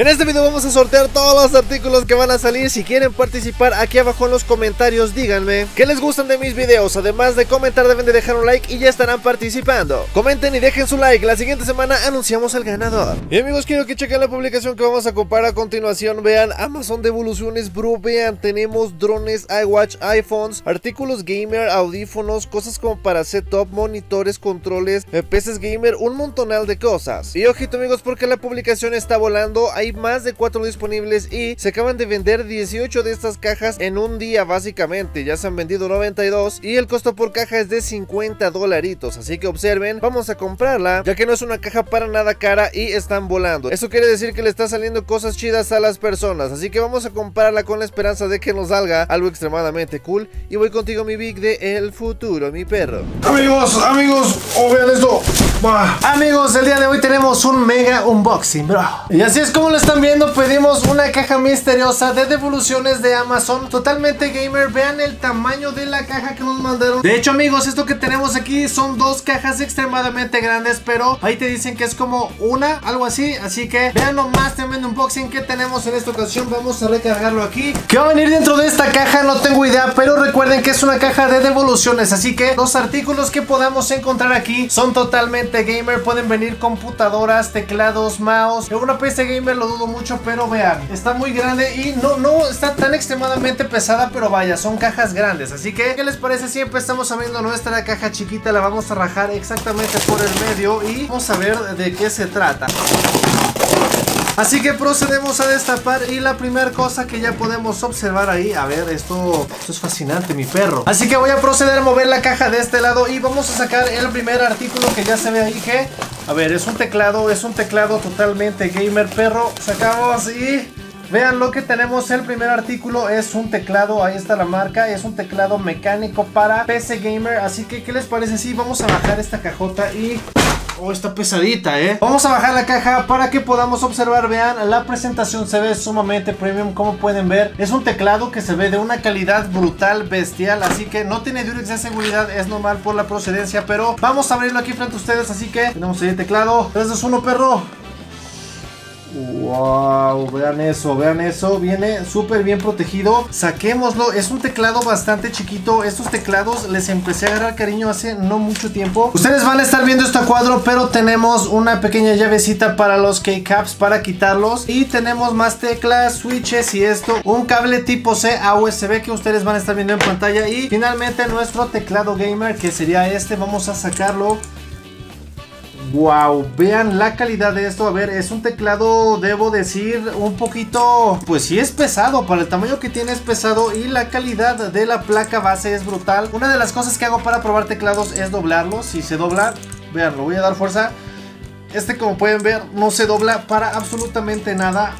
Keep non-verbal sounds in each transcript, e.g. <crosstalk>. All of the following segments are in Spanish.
En este video vamos a sortear todos los artículos que van a salir. Si quieren participar aquí abajo en los comentarios, díganme qué les gustan de mis videos. Además de comentar, deben de dejar un like y ya estarán participando. Comenten y dejen su like. La siguiente semana anunciamos al ganador. Y amigos, quiero que chequen la publicación que vamos a comprar a continuación. Vean, Amazon Devoluciones, bro. Vean, tenemos drones, iWatch, iPhones, artículos gamer, audífonos, cosas como para setup, monitores, controles, eh, peces gamer, un montonal de cosas. Y ojito amigos, porque la publicación está volando hay más de 4 disponibles y se acaban de vender 18 de estas cajas en un día básicamente. Ya se han vendido 92 y el costo por caja es de 50 dolaritos. Así que observen, vamos a comprarla ya que no es una caja para nada cara y están volando. Eso quiere decir que le está saliendo cosas chidas a las personas. Así que vamos a comprarla con la esperanza de que nos salga algo extremadamente cool. Y voy contigo mi Big de El Futuro, mi perro. Amigos, amigos, oh, vean esto. Amigos, el día de hoy tenemos un mega unboxing, bro. Y así es como lo están viendo, pedimos una caja misteriosa de devoluciones de Amazon, totalmente gamer. Vean el tamaño de la caja que nos mandaron. De hecho, amigos, esto que tenemos aquí son dos cajas extremadamente grandes, pero ahí te dicen que es como una, algo así. Así que vean nomás tremendo unboxing que tenemos en esta ocasión. Vamos a recargarlo aquí. ¿Qué va a venir dentro de esta caja? No tengo idea, pero recuerden que es una caja de devoluciones. Así que los artículos que podamos encontrar aquí son totalmente gamer pueden venir computadoras, teclados, mouse. En una PC gamer lo dudo mucho, pero vean, está muy grande y no, no está tan extremadamente pesada, pero vaya, son cajas grandes. Así que, ¿qué les parece si empezamos abriendo nuestra caja chiquita? La vamos a rajar exactamente por el medio y vamos a ver de qué se trata. Así que procedemos a destapar y la primera cosa que ya podemos observar ahí, a ver, esto, esto es fascinante, mi perro. Así que voy a proceder a mover la caja de este lado y vamos a sacar el primer artículo que ya se ve ahí que, a ver, es un teclado, es un teclado totalmente gamer, perro. Sacamos y... Vean lo que tenemos, el primer artículo es un teclado, ahí está la marca, es un teclado mecánico para PC Gamer, así que ¿qué les parece si vamos a bajar esta cajota y Oh, está pesadita, ¿eh? Vamos a bajar la caja para que podamos observar, vean, la presentación se ve sumamente premium, como pueden ver. Es un teclado que se ve de una calidad brutal, bestial, así que no tiene Durex de seguridad, es normal por la procedencia, pero vamos a abrirlo aquí frente a ustedes, así que tenemos ahí el teclado. 3, 2, 1, perro. Wow, vean eso, vean eso, viene súper bien protegido. Saquémoslo, es un teclado bastante chiquito. Estos teclados les empecé a agarrar cariño hace no mucho tiempo. Ustedes van a estar viendo este cuadro, pero tenemos una pequeña llavecita para los keycaps para quitarlos. Y tenemos más teclas, switches y esto. Un cable tipo C a USB que ustedes van a estar viendo en pantalla. Y finalmente nuestro teclado gamer que sería este. Vamos a sacarlo. Wow, vean la calidad de esto. A ver, es un teclado, debo decir, un poquito, pues sí es pesado. Para el tamaño que tiene es pesado y la calidad de la placa base es brutal. Una de las cosas que hago para probar teclados es doblarlos. Si se dobla, vean, lo voy a dar fuerza. Este como pueden ver no se dobla para absolutamente nada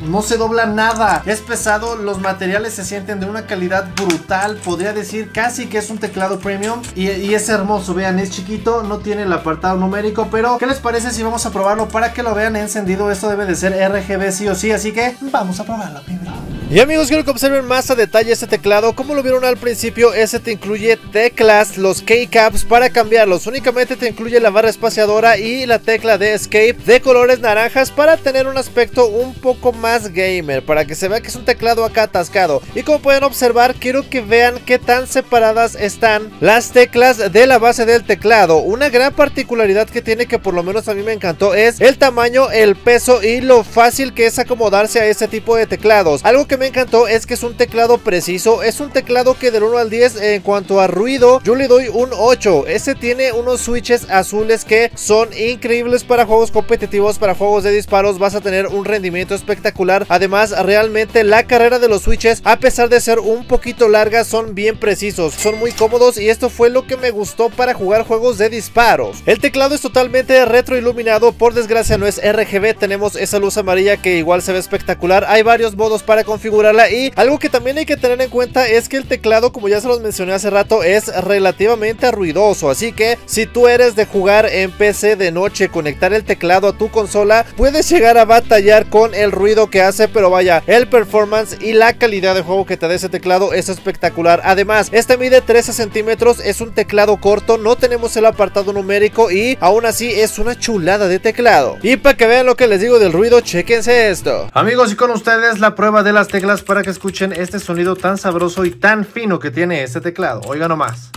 no se dobla nada. Es pesado, los materiales se sienten de una calidad brutal. Podría decir casi que es un teclado premium. Y, es hermoso, vean, es chiquito, no tiene el apartado numérico. Pero, ¿qué les parece si vamos a probarlo para que lo vean encendido? Esto debe de ser RGB sí o sí, así que vamos a probarlo primero. Y amigos, quiero que observen más a detalle este teclado. Como lo vieron al principio, este te incluye teclas, los keycaps para cambiarlos. Únicamente te incluye la barra espaciadora y la tecla de escape de colores naranjas para tener un aspecto un poco más gamer. Para que se vea que es un teclado acá atascado. Y como pueden observar, quiero que vean qué tan separadas están las teclas de la base del teclado. Una gran particularidad que tiene que por lo menos a mí me encantó es el tamaño, el peso y lo fácil que es acomodarse a este tipo de teclados. Algo que me encantó es que es un teclado preciso, es un teclado que del 1 al 10 en cuanto a ruido yo le doy un 8. Este tiene unos switches azules que son increíbles para juegos competitivos, para juegos de disparos vas a tener un rendimiento espectacular. Además realmente la carrera de los switches a pesar de ser un poquito largas son bien precisos, son muy cómodos y esto fue lo que me gustó para jugar juegos de disparos. El teclado es totalmente retroiluminado, por desgracia no es RGB, tenemos esa luz amarilla que igual se ve espectacular. Hay varios modos para configurar y algo que también hay que tener en cuenta es que el teclado como ya se los mencioné hace rato es relativamente ruidoso. Así que si tú eres de jugar en PC de noche conectar el teclado a tu consola puedes llegar a batallar con el ruido que hace pero vaya el performance y la calidad de juego que te da ese teclado es espectacular. Además este mide 13 centímetros es un teclado corto no tenemos el apartado numérico y aún así es una chulada de teclado. Y para que vean lo que les digo del ruido chequense esto. Amigos y con ustedes la prueba de las teclas para que escuchen este sonido tan sabroso y tan fino que tiene este teclado. Oigan nomás.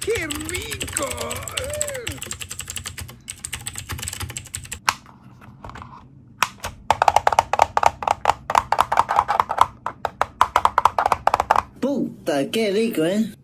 ¡Qué rico! Puta, qué rico, ¿eh?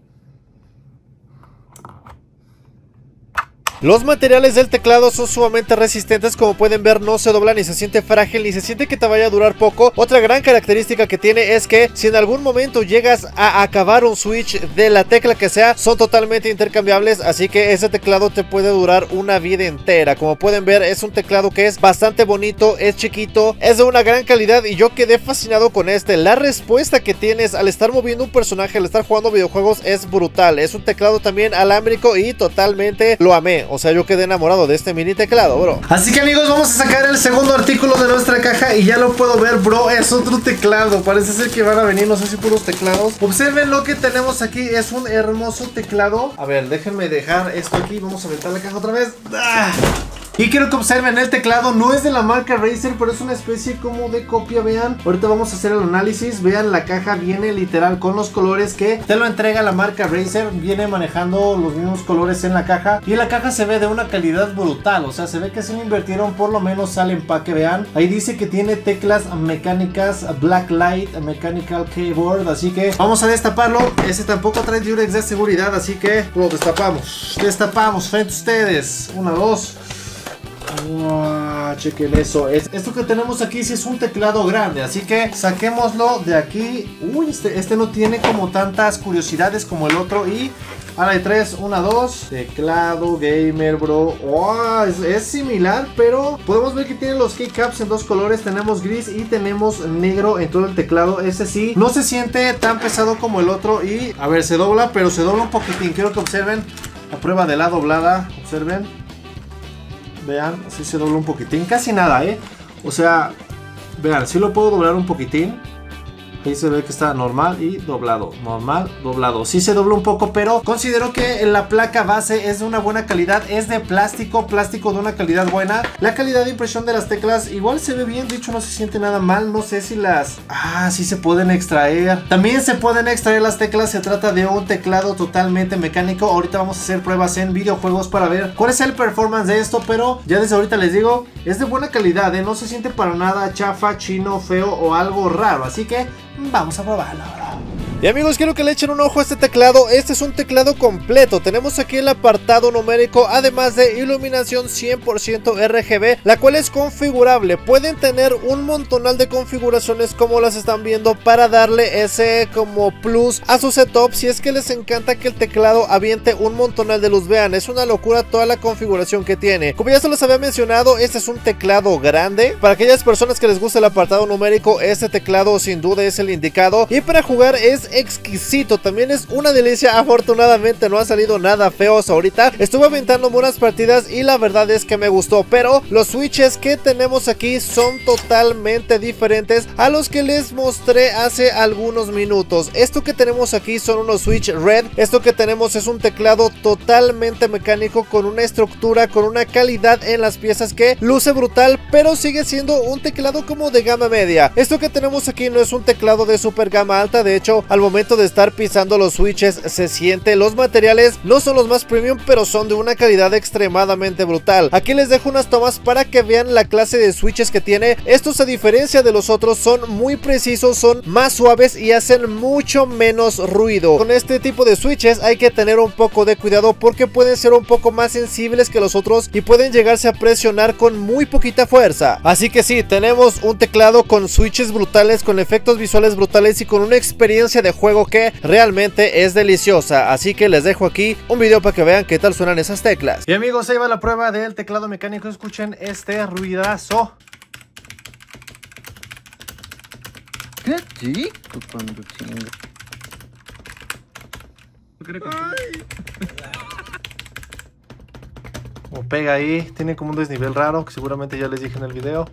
Los materiales del teclado son sumamente resistentes, como pueden ver no se dobla ni se siente frágil ni se siente que te vaya a durar poco. Otra gran característica que tiene es que si en algún momento llegas a acabar un switch de la tecla que sea, son totalmente intercambiables, así que ese teclado te puede durar una vida entera. Como pueden ver es un teclado que es bastante bonito, es chiquito, es de una gran calidad y yo quedé fascinado con este. La respuesta que tienes al estar moviendo un personaje, al estar jugando videojuegos es brutal. Es un teclado también alámbrico y totalmente lo amé. O sea, yo quedé enamorado de este mini teclado, bro. Así que amigos, vamos a sacar el segundo artículo de nuestra caja y ya lo puedo ver, bro. Es otro teclado. Parece ser que van a venir, no sé si puros teclados. Observen lo que tenemos aquí. Es un hermoso teclado. A ver, déjenme dejar esto aquí. Vamos a aventar la caja otra vez. ¡Ah! Y quiero que observen el teclado, no es de la marca Razer, pero es una especie como de copia, vean. Ahorita vamos a hacer el análisis, vean la caja viene literal con los colores que te lo entrega la marca Razer, viene manejando los mismos colores en la caja y la caja se ve de una calidad brutal, o sea, se ve que se le invirtieron por lo menos al empaque, vean. Ahí dice que tiene teclas mecánicas Blacklight Mechanical Keyboard, así que vamos a destaparlo. Ese tampoco trae Durex de seguridad, así que lo destapamos. Destapamos frente a ustedes. Una, dos. Wow, chequen eso. Es- esto que tenemos aquí sí es un teclado grande, así que saquémoslo de aquí. Uy, este, este no tiene como tantas curiosidades como el otro. Y a la de 3, 1, 2. Teclado gamer, bro. Es, es similar, pero podemos ver que tiene los keycaps en dos colores. Tenemos gris y tenemos negro en todo el teclado. Ese sí, no se siente tan pesado como el otro. Y a ver, se dobla, pero se dobla un poquitín. Quiero que observen la prueba de la doblada. Observen. Vean, así se dobla un poquitín, casi nada, ¿eh? O sea, vean, sí lo puedo doblar un poquitín. Ahí se ve que está normal y doblado. Normal, doblado. Sí se dobla un poco, pero considero que la placa base es de una buena calidad. Es de plástico, plástico de una calidad buena. La calidad de impresión de las teclas igual se ve bien. De hecho, no se siente nada mal. No sé si las... Ah, sí se pueden extraer. También se pueden extraer las teclas. Se trata de un teclado totalmente mecánico. Ahorita vamos a hacer pruebas en videojuegos para ver cuál es el performance de esto. Pero ya desde ahorita les digo, es de buena calidad. ¿eh? No se siente para nada chafa, chino, feo o algo raro. Así que vamos a probarlo. bro. Y amigos, quiero que le echen un ojo a este teclado. Este es un teclado completo. Tenemos aquí el apartado numérico, además de iluminación 100% RGB, la cual es configurable. Pueden tener un montonal de configuraciones como las están viendo para darle ese como plus a su setup. Si es que les encanta que el teclado aviente un montonal de luz, vean, es una locura toda la configuración que tiene. Como ya se los había mencionado, este es un teclado grande. Para aquellas personas que les gusta el apartado numérico, este teclado sin duda es el indicado. Y para jugar es exquisito, también es una delicia. Afortunadamente no ha salido nada feo hasta ahorita. Estuve aventando unas partidas y la verdad es que me gustó. Pero los switches que tenemos aquí son totalmente diferentes a los que les mostré hace algunos minutos. Esto que tenemos aquí son unos switch red. Esto que tenemos es un teclado totalmente mecánico con una estructura, con una calidad en las piezas que luce brutal, pero sigue siendo un teclado como de gama media. Esto que tenemos aquí no es un teclado de super gama alta, de hecho, al momento de estar pisando los switches se siente. Los materiales no son los más premium, pero son de una calidad extremadamente brutal. Aquí les dejo unas tomas para que vean la clase de switches que tiene. Estos a diferencia de los otros son muy precisos, son más suaves y hacen mucho menos ruido. Con este tipo de switches hay que tener un poco de cuidado porque pueden ser un poco más sensibles que los otros y pueden llegarse a presionar con muy poquita fuerza. Así que sí, tenemos un teclado con switches brutales, con efectos visuales brutales y con una experiencia de juego que realmente es deliciosa. Así que les dejo aquí un video para que vean qué tal suenan esas teclas. Y amigos, ahí va la prueba del teclado mecánico. Escuchen este ruidazo. Qué rico cuando chinga. Como pega ahí, tiene como un desnivel raro que seguramente ya les dije en el video.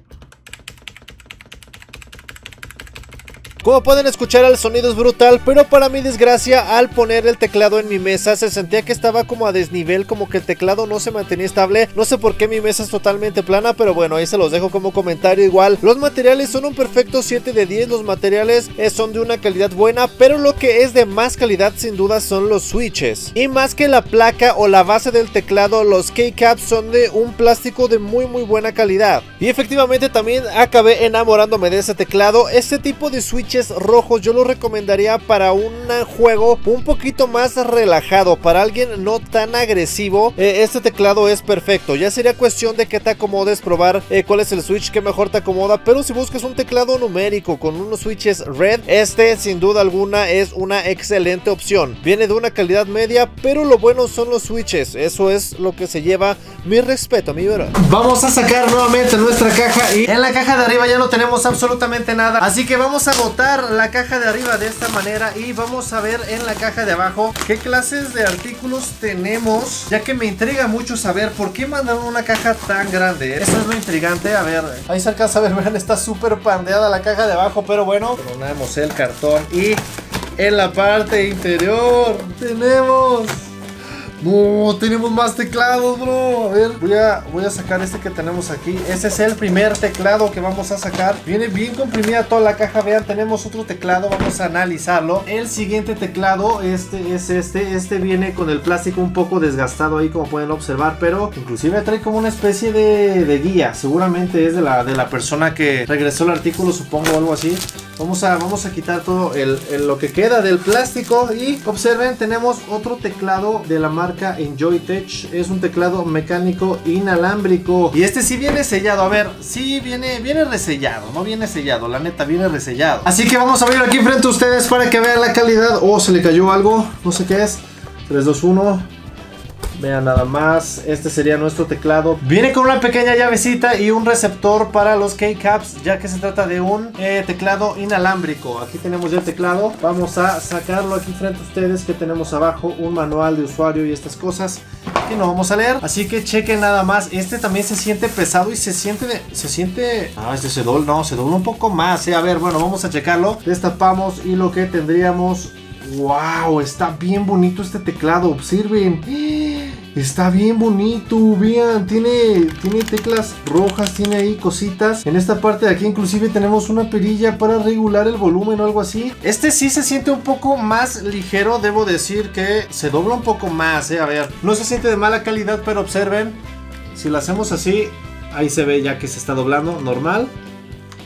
Como pueden escuchar el sonido es brutal, pero para mi desgracia al poner el teclado en mi mesa se sentía que estaba como a desnivel, como que el teclado no se mantenía estable. No sé por qué mi mesa es totalmente plana, pero bueno, ahí se los dejo como comentario igual. Los materiales son un perfecto 7 de 10, los materiales eh, son de una calidad buena, pero lo que es de más calidad sin duda son los switches. Y más que la placa o la base del teclado, los keycaps son de un plástico de muy muy buena calidad. Y efectivamente también acabé enamorándome de ese teclado, este tipo de switch rojos yo lo recomendaría para un juego un poquito más relajado, para alguien no tan agresivo. Eh, este teclado es perfecto, ya sería cuestión de que te acomodes, probar eh, cuál es el switch que mejor te acomoda, pero si buscas un teclado numérico con unos switches red, este sin duda alguna es una excelente opción. Viene de una calidad media, pero lo bueno son los switches, eso es lo que se lleva mi respeto, mi bro. Vamos a sacar nuevamente nuestra caja y en la caja de arriba ya no tenemos absolutamente nada, así que vamos a botar la caja de arriba de esta manera y vamos a ver en la caja de abajo qué clases de artículos tenemos, ya que me intriga mucho saber por qué mandaron una caja tan grande. Eso es lo intrigante, a ver, ahí se alcanza a ver, vean, está súper pandeada la caja de abajo, pero bueno, ponemos el cartón y en la parte interior tenemos... No, tenemos más teclados, bro. A ver, voy a, voy a sacar este que tenemos aquí. Este es el primer teclado que vamos a sacar. Viene bien comprimida toda la caja. Vean, tenemos otro teclado. Vamos a analizarlo. El siguiente teclado, este es este. Este viene con el plástico un poco desgastado ahí, como pueden observar. Pero inclusive trae como una especie de, de guía. Seguramente es de la, de la persona que regresó el artículo, supongo, algo así. Vamos a, vamos a quitar todo el, lo que queda del plástico. Y observen, tenemos otro teclado de la marca Enjoy Tech. Es un teclado mecánico inalámbrico. Y este sí viene sellado. A ver, sí viene, viene resellado. No viene sellado, la neta, viene resellado. Así que vamos a ver aquí frente a ustedes para que vean la calidad. Oh, se le cayó algo. No sé qué es. 3, 2, 1. Vean nada más, este sería nuestro teclado. Viene con una pequeña llavecita y un receptor para los keycaps, ya que se trata de un eh, teclado inalámbrico. Aquí tenemos ya el teclado. Vamos a sacarlo aquí frente a ustedes que tenemos abajo un manual de usuario y estas cosas que no vamos a leer. Así que chequen nada más. Este también se siente pesado y se siente... se siente... Ah, este se dobla, no, se dobla un poco más. Eh. A ver, bueno, vamos a checarlo. Destapamos y lo que tendríamos... ¡Wow! Está bien bonito este teclado. Observen. Está bien bonito, vean, tiene, tiene teclas rojas, tiene ahí cositas. En esta parte de aquí inclusive tenemos una perilla para regular el volumen o algo así. Este sí se siente un poco más ligero, debo decir que se dobla un poco más, eh. A ver, no se siente de mala calidad, pero observen, si lo hacemos así, ahí se ve ya que se está doblando, normal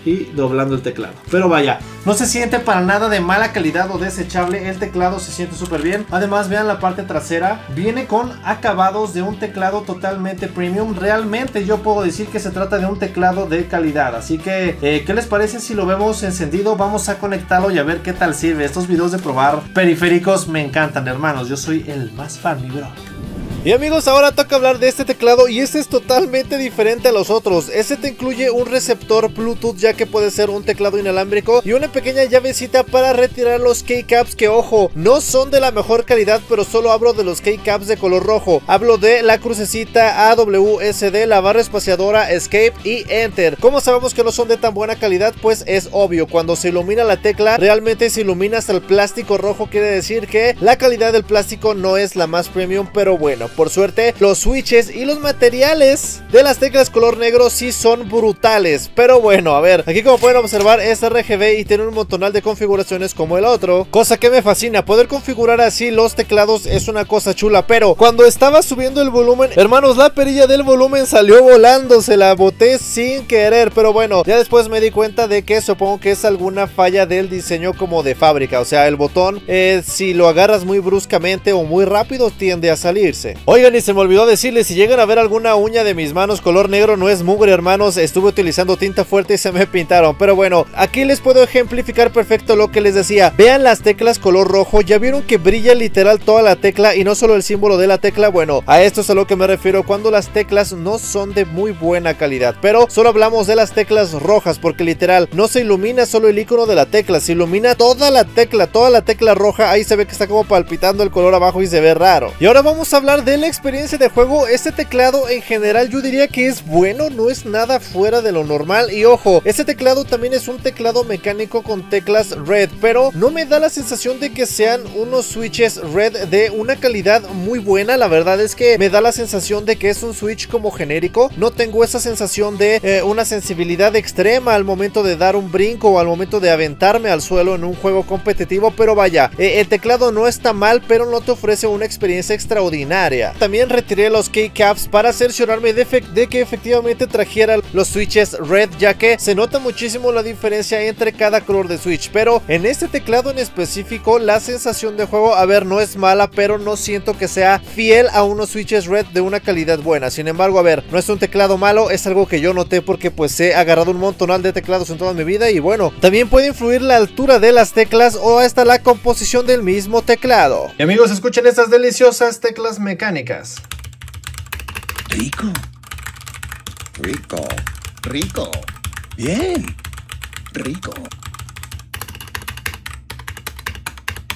y doblando el teclado. Pero vaya, no se siente para nada de mala calidad o desechable. El teclado se siente súper bien. Además, vean la parte trasera. Viene con acabados de un teclado totalmente premium. Realmente yo puedo decir que se trata de un teclado de calidad. Así que, eh, ¿qué les parece si lo vemos encendido? Vamos a conectarlo y a ver qué tal sirve. Estos videos de probar periféricos me encantan, hermanos. Yo soy el más fan, mi bro. Y amigos, ahora toca hablar de este teclado y este es totalmente diferente a los otros. Este te incluye un receptor Bluetooth ya que puede ser un teclado inalámbrico y una pequeña llavecita para retirar los keycaps que ojo, no son de la mejor calidad pero solo hablo de los keycaps de color rojo. Hablo de la crucecita AWSD, la barra espaciadora Escape y Enter. ¿Cómo sabemos que no son de tan buena calidad? Pues es obvio, cuando se ilumina la tecla realmente se ilumina hasta el plástico rojo quiere decir que la calidad del plástico no es la más premium pero bueno por suerte, los switches y los materiales de las teclas color negro sí son brutales. Pero bueno, a ver, aquí como pueden observar es RGB y tiene un montonal de configuraciones como el otro. Cosa que me fascina, poder configurar así los teclados es una cosa chula. Pero cuando estaba subiendo el volumen, hermanos, la perilla del volumen salió volando, se la boté sin querer. Pero bueno, ya después me di cuenta de que supongo que es alguna falla del diseño como de fábrica. O sea, el botón, eh, si lo agarras muy bruscamente o muy rápido, tiende a salirse. Oigan, y se me olvidó decirles, si llegan a ver alguna uña de mis manos color negro, no es mugre, hermanos. Estuve utilizando tinta fuerte y se me <laughs> pintaron. Pero bueno, aquí les puedo ejemplificar perfecto lo que les decía. Vean las teclas color rojo. Ya vieron que brilla literal toda la tecla y no solo el símbolo de la tecla. Bueno, a esto es a lo que me refiero cuando las teclas no son de muy buena calidad. Pero solo hablamos de las teclas rojas porque literal no se ilumina solo el icono de la tecla, se ilumina toda la tecla, toda la tecla roja. Ahí se ve que está como palpitando el color abajo y se ve raro. Y ahora vamos a hablar de la experiencia de juego. Este teclado en general yo diría que es bueno, no es nada fuera de lo normal. Y ojo, este teclado también es un teclado mecánico con teclas red, pero no me da la sensación de que sean unos switches red de una calidad muy buena. La verdad es que me da la sensación de que es un switch como genérico. No tengo esa sensación de eh, una sensibilidad extrema al momento de dar un brinco o al momento de aventarme al suelo en un juego competitivo. Pero vaya, eh, el teclado no está mal, pero no te ofrece una experiencia extraordinaria. También retiré los keycaps para cerciorarme de, que efectivamente trajera los switches red, ya que se nota muchísimo la diferencia entre cada color de switch. Pero en este teclado en específico, la sensación de juego, a ver, no es mala, pero no siento que sea fiel a unos switches red de una calidad buena. Sin embargo, a ver, no es un teclado malo, es algo que yo noté porque pues he agarrado un montonal de teclados en toda mi vida y bueno, también puede influir la altura de las teclas o hasta la composición del mismo teclado. Y amigos, escuchen estas deliciosas teclas mecánicas. Rico. Rico. Rico. Bien. Rico.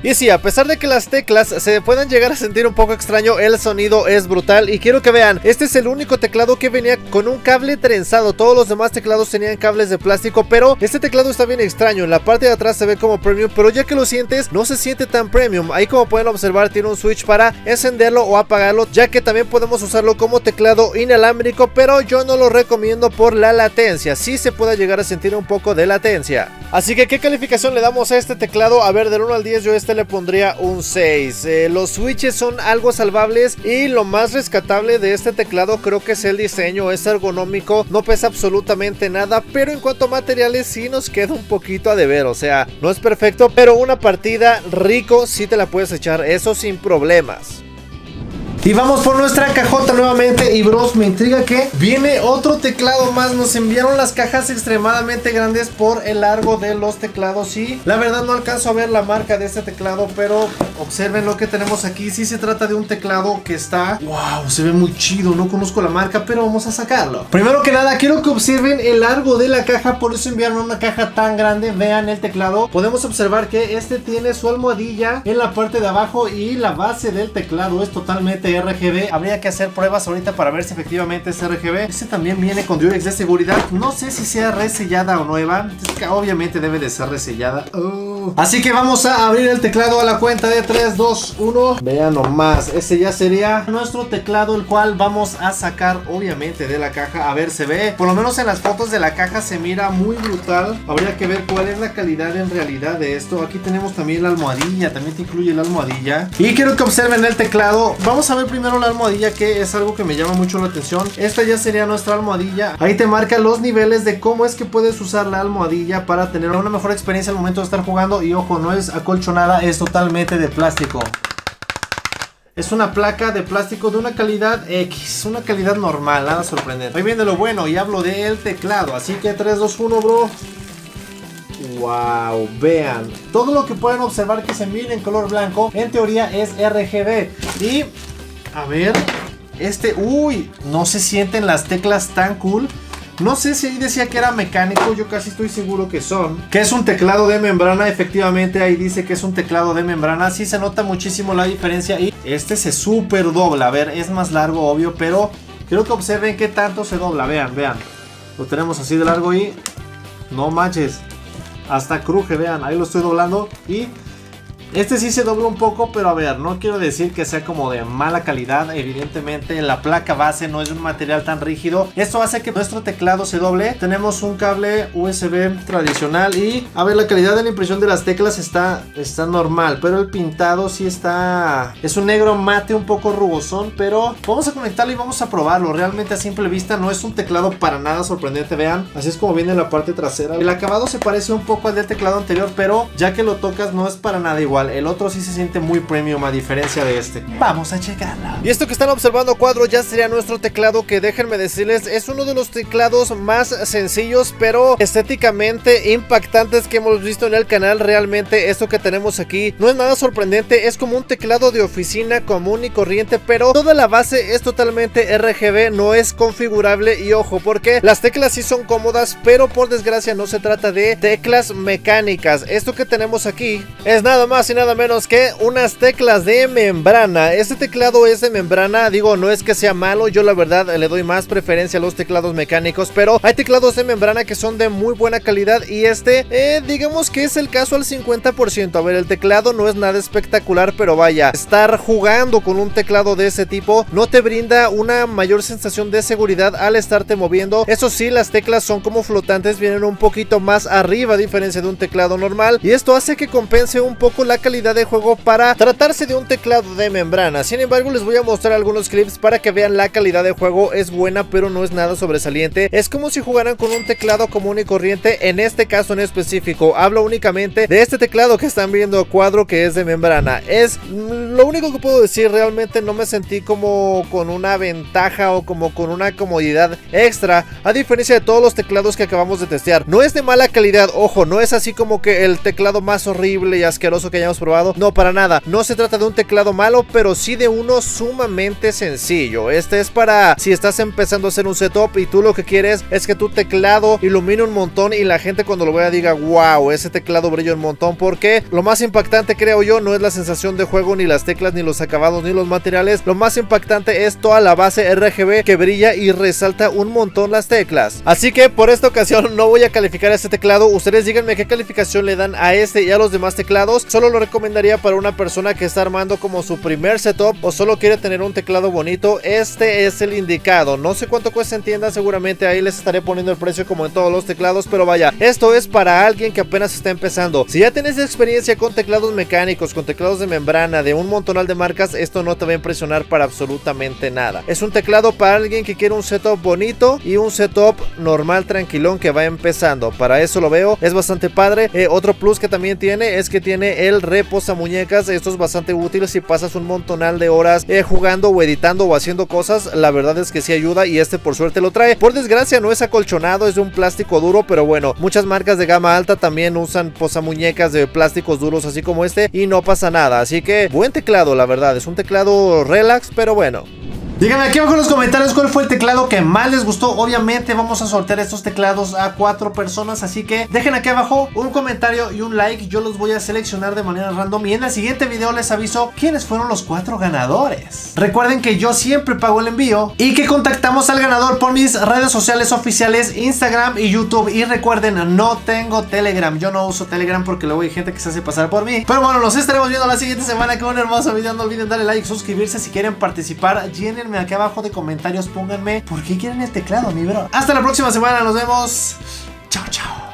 Y sí, a pesar de que las teclas se pueden llegar a sentir un poco extraño, el sonido es brutal. Y quiero que vean, este es el único teclado que venía con un cable trenzado. Todos los demás teclados tenían cables de plástico, pero este teclado está bien extraño. En la parte de atrás se ve como premium, pero ya que lo sientes, no se siente tan premium. Ahí como pueden observar, tiene un switch para encenderlo o apagarlo, ya que también podemos usarlo como teclado inalámbrico, pero yo no lo recomiendo por la latencia. Sí se puede llegar a sentir un poco de latencia. Así que, ¿qué calificación le damos a este teclado? A ver, del 1 al 10 yo este le pondría un 6. Eh, los switches son algo salvables y lo más rescatable de este teclado creo que es el diseño, es ergonómico, no pesa absolutamente nada, pero en cuanto a materiales sí nos queda un poquito a deber, o sea, no es perfecto, pero una partida rico sí te la puedes echar, eso sin problemas. Y vamos por nuestra cajota nuevamente. Y bros, me intriga que viene otro teclado más, nos enviaron las cajas extremadamente grandes por el largo de los teclados. Y la verdad no alcanzo a ver la marca de este teclado, pero observen lo que tenemos aquí, sí se trata de un teclado que está, wow, se ve muy chido, no conozco la marca, pero vamos a sacarlo. Primero que nada, quiero que observen el largo de la caja, por eso enviaron una caja tan grande, vean el teclado, podemos observar que este tiene su almohadilla en la parte de abajo y la base del teclado es totalmente RGB. Habría que hacer pruebas ahorita para ver si efectivamente es RGB. Este también viene con Durex de seguridad. No sé si sea resellada o nueva. obviamente debe de ser resellada. Oh. Así que vamos a abrir el teclado a la cuenta de 3, 2, 1. Vean nomás. Este ya sería nuestro teclado, el cual vamos a sacar obviamente de la caja. A ver, se ve. Por lo menos en las fotos de la caja se mira muy brutal. Habría que ver cuál es la calidad en realidad de esto. Aquí tenemos también la almohadilla. También te incluye la almohadilla. Y quiero que observen el teclado. Vamos a ver primero la almohadilla que es algo que me llama mucho la atención. Esta ya sería nuestra almohadilla. Ahí te marca los niveles de cómo es que puedes usar la almohadilla para tener una mejor experiencia al momento de estar jugando. Y ojo, no es acolchonada, es totalmente de plástico. Es una placa de plástico de una calidad X, una calidad normal, nada sorprendente. Ahí viene lo bueno y hablo del teclado. Así que 3, 2, 1, bro. Wow, vean. Todo lo que pueden observar que se mira en color blanco, en teoría es RGB. Y a ver, este, uy, no se sienten las teclas tan cool. No sé si ahí decía que era mecánico, yo casi estoy seguro que son. Que es un teclado de membrana, efectivamente ahí dice que es un teclado de membrana. Sí se nota muchísimo la diferencia y este se super dobla. A ver, es más largo, obvio, pero quiero que observen qué tanto se dobla. Vean, vean. Lo tenemos así de largo y no manches. Hasta cruje, vean, ahí lo estoy doblando y este sí se dobla un poco, pero a ver, no quiero decir que sea como de mala calidad. Evidentemente, la placa base no es un material tan rígido. Esto hace que nuestro teclado se doble. Tenemos un cable USB tradicional y, a ver, la calidad de la impresión de las teclas está, está normal, pero el pintado sí está... Es un negro mate un poco rugosón, pero vamos a conectarlo y vamos a probarlo. Realmente a simple vista no es un teclado para nada sorprendente, vean. Así es como viene la parte trasera. El acabado se parece un poco al del teclado anterior, pero ya que lo tocas no es para nada igual. Igual. El otro sí se siente muy premium a diferencia de este. Vamos a checarlo. Y esto que están observando cuadro ya sería nuestro teclado que déjenme decirles es uno de los teclados más sencillos pero estéticamente impactantes que hemos visto en el canal. Realmente esto que tenemos aquí no es nada sorprendente, es como un teclado de oficina común y corriente pero toda la base es totalmente RGB, no es configurable y ojo porque las teclas sí son cómodas pero por desgracia no se trata de teclas mecánicas. Esto que tenemos aquí es nada más y nada menos que unas teclas de membrana. Este teclado es de membrana, digo no es que sea malo, yo la verdad le doy más preferencia a los teclados mecánicos, pero hay teclados de membrana que son de muy buena calidad y este eh, digamos que es el caso al 50%. A ver, el teclado no es nada espectacular, pero vaya, estar jugando con un teclado de ese tipo no te brinda una mayor sensación de seguridad al estarte moviendo. Eso sí, las teclas son como flotantes, vienen un poquito más arriba a diferencia de un teclado normal y esto hace que compense un poco la calidad de juego para tratarse de un teclado de membrana. Sin embargo, les voy a mostrar algunos clips para que vean la calidad de juego. Es buena, pero no es nada sobresaliente. Es como si jugaran con un teclado común y corriente. En este caso en específico, hablo únicamente de este teclado que están viendo cuadro que es de membrana. Es lo único que puedo decir. Realmente no me sentí como con una ventaja o como con una comodidad extra. A diferencia de todos los teclados que acabamos de testear. No es de mala calidad, ojo, no es así como que el teclado más horrible y asqueroso que hayamos probado. No, para nada. No se trata de un teclado malo, pero sí de uno sumamente sencillo. Este es para si estás empezando a hacer un setup y tú lo que quieres es que tu teclado ilumine un montón y la gente cuando lo vea diga, wow, ese teclado brilla un montón. Porque lo más impactante creo yo no es la sensación de juego, ni las teclas, ni los acabados, ni los materiales. Lo más impactante es toda la base RGB que brilla y resalta un montón las teclas. Así que por esta ocasión <laughs> no voy a calificar este teclado. Ustedes díganme qué calificación le dan a este y a los demás teclados. Solo lo recomendaría para una persona que está armando como su primer setup o solo quiere tener un teclado bonito. Este es el indicado. No sé cuánto cuesta en tienda, seguramente ahí les estaré poniendo el precio como en todos los teclados, pero vaya, esto es para alguien que apenas está empezando. Si ya tienes experiencia con teclados mecánicos, con teclados de membrana, de un montonal de marcas, esto no te va a impresionar para absolutamente nada. Es un teclado para alguien que quiere un setup bonito y un setup normal, tranquilón, que va empezando. Para eso lo veo, es bastante padre. Eh, otro plus que también tiene es que tiene el reposa muñecas. Esto es bastante útil si pasas un montonal de horas eh, jugando o editando o haciendo cosas. La verdad es que sí ayuda y este por suerte lo trae. Por desgracia no es acolchonado, es de un plástico duro, pero bueno, muchas marcas de gama alta también usan posamuñecas de plásticos duros así como este y no pasa nada. Así que buen teclado, la verdad, es un teclado relax, pero bueno. Díganme aquí abajo en los comentarios cuál fue el teclado que más les gustó. Obviamente vamos a sortear estos teclados a cuatro personas. Así que dejen aquí abajo un comentario y un like. Yo los voy a seleccionar de manera random. Y en el siguiente video les aviso quiénes fueron los cuatro ganadores. Recuerden que yo siempre pago el envío. Y que contactamos al ganador por mis redes sociales oficiales. Instagram y YouTube. Y recuerden, no tengo Telegram. Yo no uso Telegram porque luego hay gente que se hace pasar por mí. Pero bueno, nos estaremos viendo la siguiente semana con un hermoso video. No olviden darle like, suscribirse si quieren participar. Llenen aquí abajo de comentarios, pónganme por qué quieren el teclado, mi bro. Hasta la próxima semana, nos vemos. Chao, chao.